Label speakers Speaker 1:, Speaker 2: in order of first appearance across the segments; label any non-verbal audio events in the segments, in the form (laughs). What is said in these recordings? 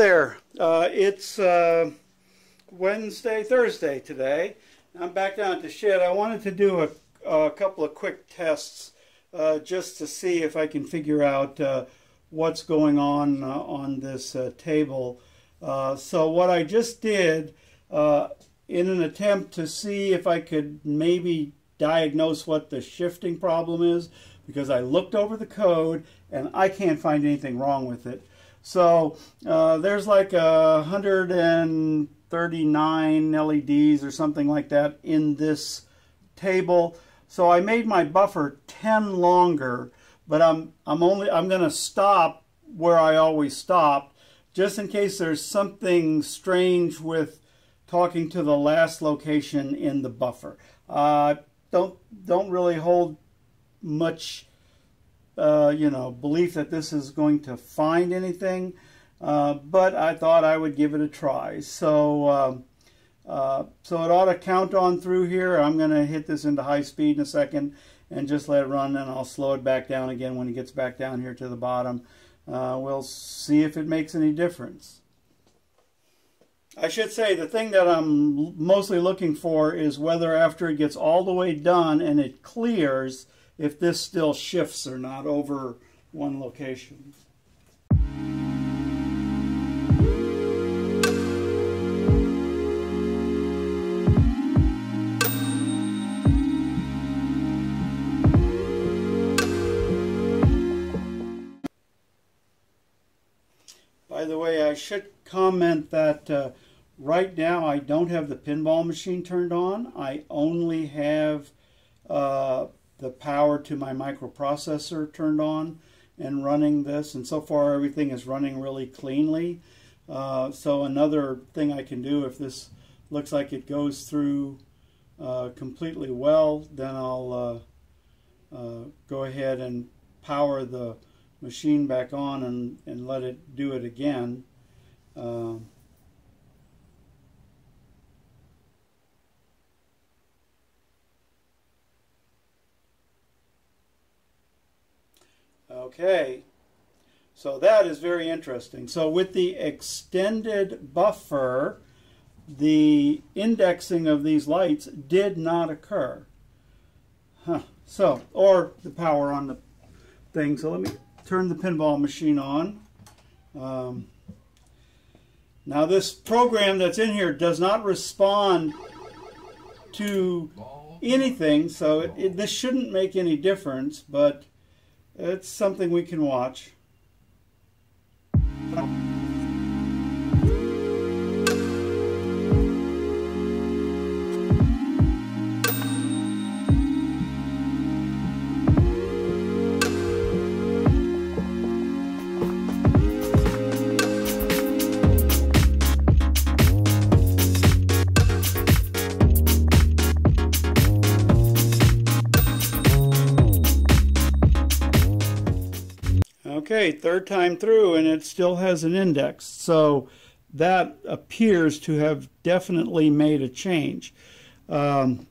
Speaker 1: there. Uh, it's uh, Wednesday, Thursday today. I'm back down at the shed. I wanted to do a, a couple of quick tests uh, just to see if I can figure out uh, what's going on uh, on this uh, table. so what I just did in an attempt to see if I could maybe diagnose what the shifting problem is because I looked over the code and I can't find anything wrong with it. So uh, there's like a 139 LEDs or something like that in this table. So I made my buffer 10 longer, but I'm I'm only I'm going to stop where I always stop, just in case there's something strange with talking to the last location in the buffer. Uh, don't don't really hold much uh, you know, belief that this is going to find anything, uh, but I thought I would give it a try. So, um, uh, so it ought to count on through here. I'm going to hit this into high speed in a second and just let it run, and I'll slow it back down again when it gets back down here to the bottom. Uh, we'll see if it makes any difference. I should say the thing that I'm mostly looking for is whether after it gets all the way done and it clears, if this still shifts or not over one location. By the way, I should comment that uh, right now I don't have the pinball machine turned on. I only have uh, the power to my microprocessor turned on and running this. And so far everything is running really cleanly. Uh, so another thing I can do if this looks like it goes through uh, completely well then I'll uh, uh go ahead and power the machine back on and, and let it do it again. Uh, Okay, so that is very interesting. So with the extended buffer, the indexing of these lights did not occur. Huh. So, or the power on the thing. So let me turn the pinball machine on. Um, now this program that's in here does not respond to anything, so it, it, this shouldn't make any difference, but it's something we can watch. Okay, third time through and it still has an index. So that appears to have definitely made a change. Um,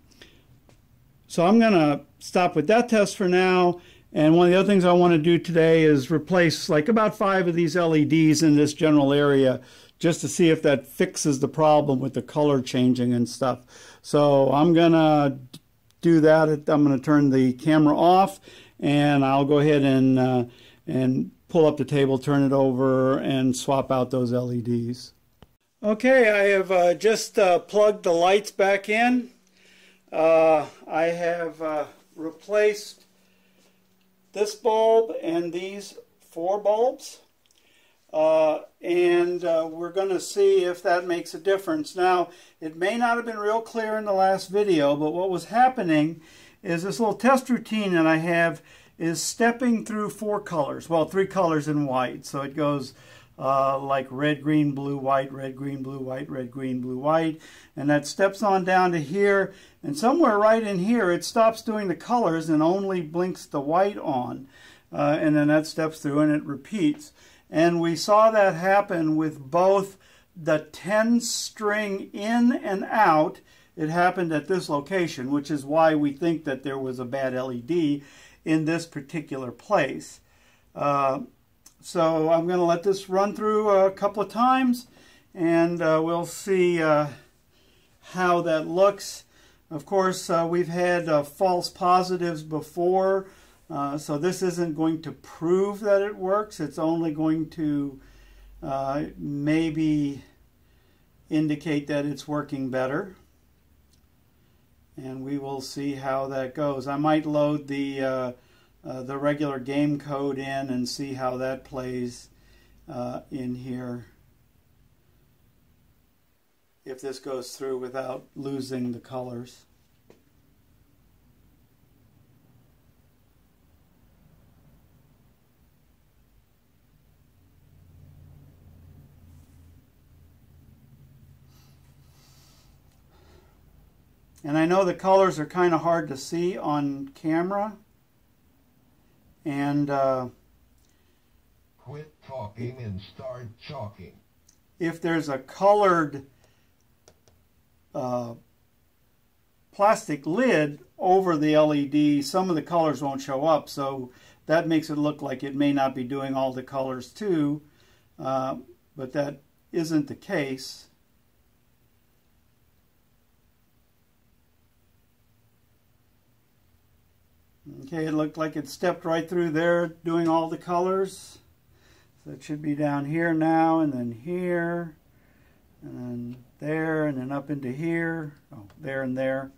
Speaker 1: so I'm going to stop with that test for now. And one of the other things I want to do today is replace like about five of these LEDs in this general area just to see if that fixes the problem with the color changing and stuff. So I'm going to do that. I'm going to turn the camera off and I'll go ahead and uh, and pull up the table, turn it over, and swap out those LEDs. Okay, I have uh, just uh, plugged the lights back in. Uh, I have uh, replaced this bulb and these four bulbs. Uh, and uh, we're going to see if that makes a difference. Now, it may not have been real clear in the last video, but what was happening is this little test routine that I have is stepping through four colors. Well, three colors in white. So it goes uh, like red, green, blue, white, red, green, blue, white, red, green, blue, white. And that steps on down to here. And somewhere right in here, it stops doing the colors and only blinks the white on. Uh, and then that steps through and it repeats. And we saw that happen with both the 10 string in and out. It happened at this location, which is why we think that there was a bad LED in this particular place. Uh, so I'm going to let this run through a couple of times and uh, we'll see uh, how that looks. Of course, uh, we've had uh, false positives before, uh, so this isn't going to prove that it works. It's only going to maybe indicate that it's working better. And we will see how that goes. I might load the, uh, uh, the regular game code in and see how that plays in here if this goes through without losing the colors. And I know the colors are kind of hard to see on camera. And uh,
Speaker 2: quit talking and start chalking.
Speaker 1: If there's a colored uh, plastic lid over the LED, some of the colors won't show up. So that makes it look like it may not be doing all the colors too, uh, but that isn't the case. Okay, it looked like it stepped right through there doing all the colors. So it should be down here now and then here and then there and then up into here, oh, there and there.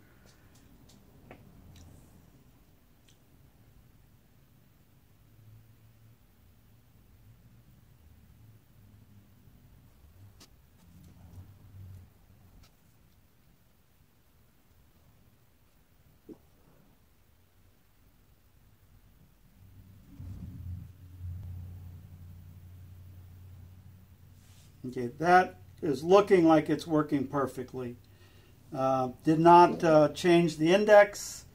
Speaker 1: Okay, that is looking like it's working perfectly. Uh, did not uh, change the index.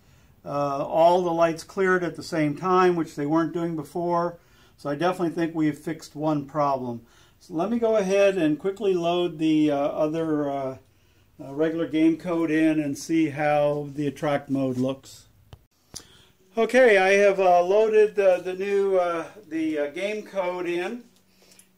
Speaker 1: Uh, all the lights cleared at the same time, which they weren't doing before. So I definitely think we've fixed one problem. So let me go ahead and quickly load the uh, other uh, uh, regular game code in and see how the attract mode looks. Okay, I have loaded the new the game code in.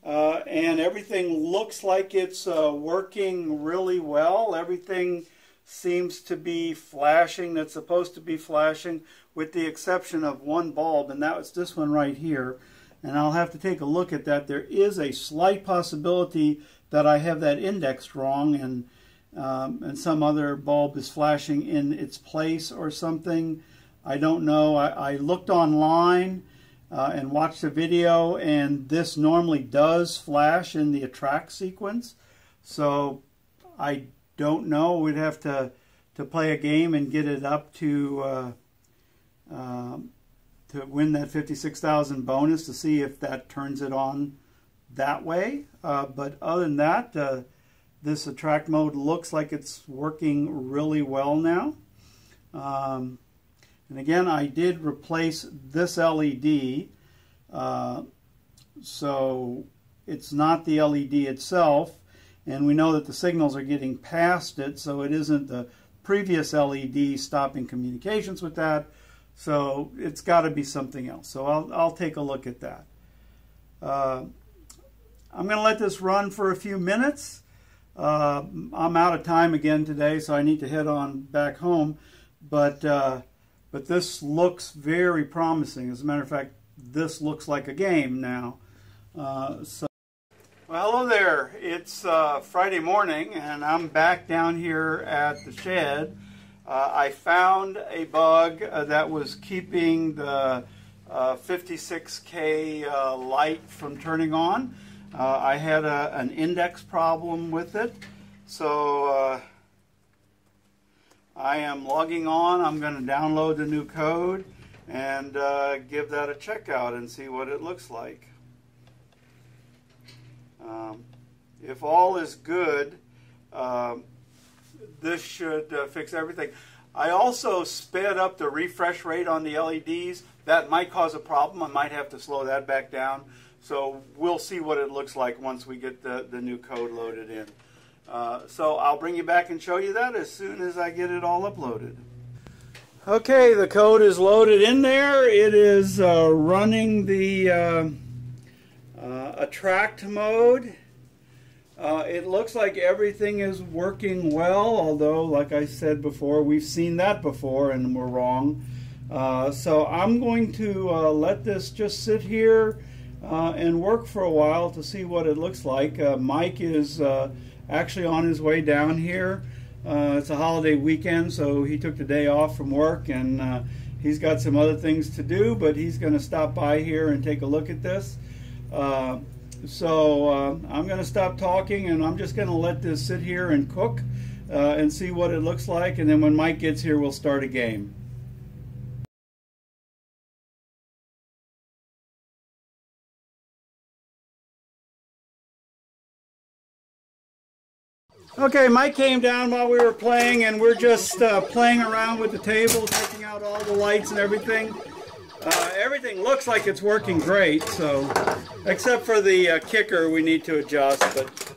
Speaker 1: Uh, and everything looks like it's uh, working really well. Everything seems to be flashing that's supposed to be flashing with the exception of one bulb and that was this one right here and I'll have to take a look at that. There is a slight possibility that I have that indexed wrong and um, and some other bulb is flashing in its place or something. I don't know. I, I looked online uh, and watch the video and this normally does flash in the attract sequence. So I don't know. We'd have to to play a game and get it up to uh, um, to win that 56,000 bonus to see if that turns it on that way. Uh, but other than that uh, this attract mode looks like it's working really well now. Um, and again, I did replace this LED, uh, so it's not the LED itself, and we know that the signals are getting past it, so it isn't the previous LED stopping communications with that, so it's got to be something else. So I'll, I'll take a look at that. Uh, I'm going to let this run for a few minutes. Uh, I'm out of time again today, so I need to head on back home. But uh, but this looks very promising. As a matter of fact, this looks like a game now. Uh, so, well, hello there. It's uh, Friday morning, and I'm back down here at the shed. Uh, I found a bug uh, that was keeping the 56K uh, uh, light from turning on. I had a, an index problem with it, so I am logging on. I'm going to download the new code and uh, give that a checkout and see what it looks like. Um, if all is good, um, this should uh, fix everything. I also sped up the refresh rate on the LEDs. That might cause a problem. I might have to slow that back down. So we'll see what it looks like once we get the, the new code loaded in. Uh, so I'll bring you back and show you that as soon as I get it all uploaded. Okay, the code is loaded in there. It is uh, running the uh, Uh, attract mode. Uh, it looks like everything is working well, although, like I said before, we've seen that before and we're wrong. Uh, so I'm going to let this just sit here and work for a while to see what it looks like. Mike is actually on his way down here. it's a holiday weekend, so he took the day off from work and he's got some other things to do, but he's going to stop by here and take a look at this. So uh, I'm going to stop talking and I'm just going to let this sit here and cook uh, and see what it looks like. And then when Mike gets here, we'll start a game. Okay, Mike came down while we were playing and we're just uh, playing around with the table, taking out all the lights and everything. Uh, everything looks like it's working great, so except for the uh, kicker we need to adjust, but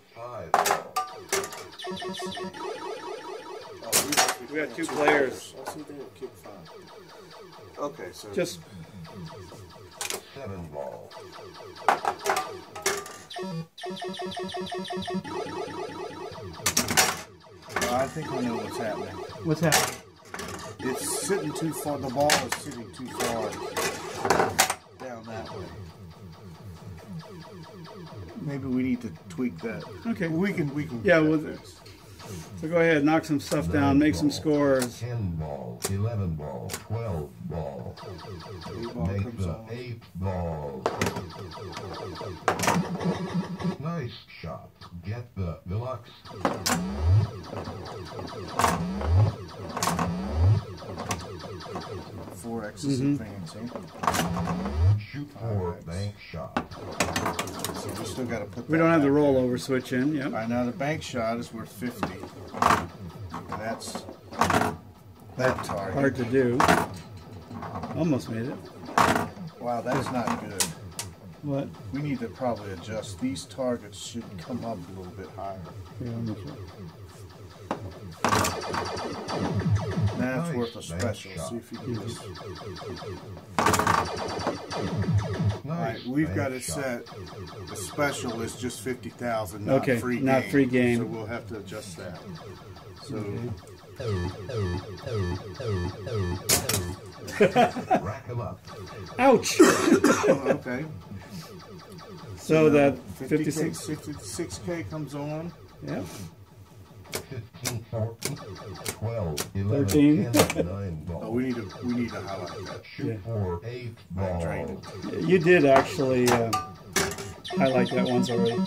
Speaker 1: we got two players.
Speaker 3: Okay, so
Speaker 1: Just
Speaker 2: seven ball,
Speaker 3: I think I know what's happening.
Speaker 1: what's happening?
Speaker 3: It's sitting too far. The ball is sitting too far down that way. Maybe we need to tweak that.
Speaker 1: Okay.
Speaker 3: We can. We can.
Speaker 1: Yeah,
Speaker 3: get
Speaker 1: well,
Speaker 3: that fixed.
Speaker 1: So go ahead, knock some stuff down, make some scores.
Speaker 2: ten ball, eleven ball, twelve ball.
Speaker 3: Eight ball
Speaker 2: Make
Speaker 3: comes
Speaker 2: the
Speaker 3: on.
Speaker 2: eighth ball. Nice shot. Get the deluxe.
Speaker 3: Four X's
Speaker 1: Mm-hmm.
Speaker 3: advancing.
Speaker 2: Shoot for bank shot.
Speaker 3: So we still got to put.
Speaker 1: We don't have the
Speaker 3: back there.
Speaker 1: rollover switch in,
Speaker 3: All
Speaker 1: yep.
Speaker 3: right, now the bank shot is worth fifty. And that's that target.
Speaker 1: Hard to do. Almost made it.
Speaker 3: Wow, that's not good.
Speaker 1: What?
Speaker 3: We need to probably adjust. These targets should come up a little bit higher.
Speaker 1: Yeah, let me check.
Speaker 3: That's
Speaker 2: Nice,
Speaker 3: worth a special.
Speaker 2: shot.
Speaker 3: See if you can just.
Speaker 2: Nice.
Speaker 3: All right, we've
Speaker 2: bank
Speaker 3: got it
Speaker 2: shot.
Speaker 3: set. The special is just fifty thousand, not
Speaker 1: Okay,
Speaker 3: free.
Speaker 1: not
Speaker 3: game.
Speaker 1: free game.
Speaker 3: So we'll have to adjust that. So
Speaker 2: Rack 'em up.
Speaker 1: Ouch!
Speaker 3: Oh, okay,
Speaker 1: So that
Speaker 3: 56,
Speaker 1: 56.
Speaker 3: 66k comes on.
Speaker 1: Yeah.
Speaker 2: 15, 14, 12, 11,
Speaker 1: 13.
Speaker 2: 10, 9 ball. (laughs)
Speaker 3: Oh, we need to we need to highlight that.
Speaker 2: Shoot
Speaker 1: Yeah.
Speaker 2: for eighth
Speaker 3: Drain
Speaker 2: ball.
Speaker 1: You did actually uh, highlight that once already.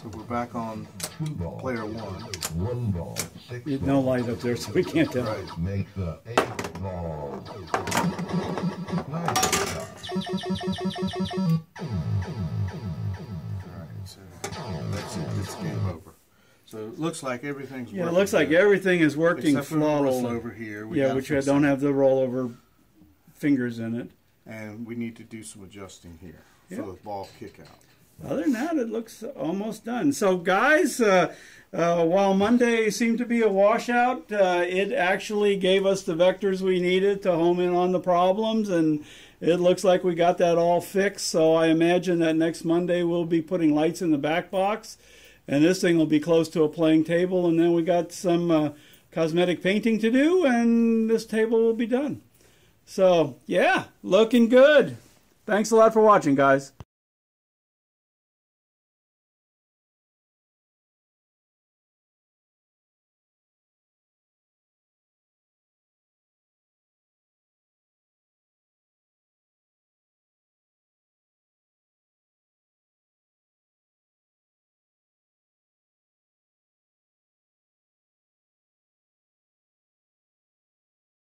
Speaker 3: So we're back on
Speaker 2: Two ball.
Speaker 3: player one.
Speaker 2: One ball. Six ball.
Speaker 1: no light up there, so we can't tell.
Speaker 3: Right.
Speaker 2: Make the eighth ball. Nice.
Speaker 3: All right, so that's it. It's game over. So it looks like everything's.
Speaker 1: Yeah, it looks like
Speaker 3: good.
Speaker 1: everything is working
Speaker 3: Except for the
Speaker 1: flawlessly.
Speaker 3: rollover here. We
Speaker 1: Yeah, which
Speaker 3: fix
Speaker 1: don't have the rollover fingers in it.
Speaker 3: And we need to do some adjusting here
Speaker 1: Yeah.
Speaker 3: for the ball kick out.
Speaker 1: Other than that, it looks almost done. So, guys, uh, uh, while Monday seemed to be a washout, uh, it actually gave us the vectors we needed to home in on the problems, and it looks like we got that all fixed. So, I imagine that next Monday we'll be putting lights in the back box, and this thing will be close to a playing table, and then we got some uh, cosmetic painting to do, and this table will be done. So, yeah, looking good. Thanks a lot for watching, guys.